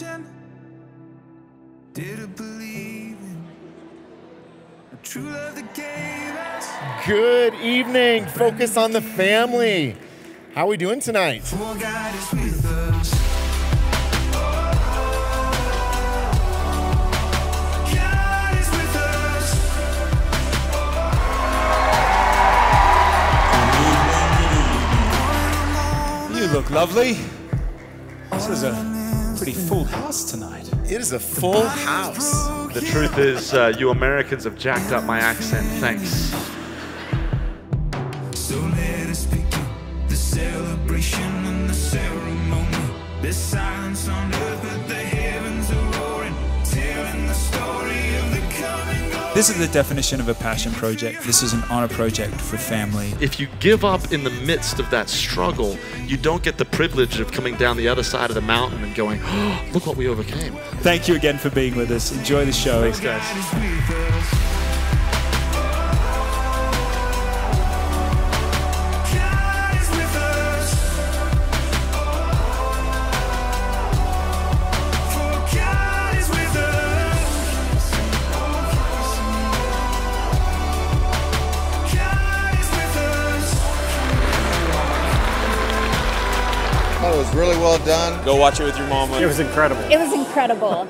religion Did it believe in a true love that gave us. Good evening, focus on the family. How are we doing tonight? Oh, you look lovely. This is a pretty full house tonight. It is a full house. The truth is, uh, you Americans have jacked up my accent. Thanks. So let us begin the celebration and the ceremony. There's silence on earth, This is the definition of a passion project. This is an honor project for family. If you give up in the midst of that struggle, you don't get the privilege of coming down the other side of the mountain and going, oh, look what we overcame. Thank you again for being with us. Enjoy the show. Thanks, guys. Thought it was really well done. Go watch it with your mama. It was incredible. It was incredible.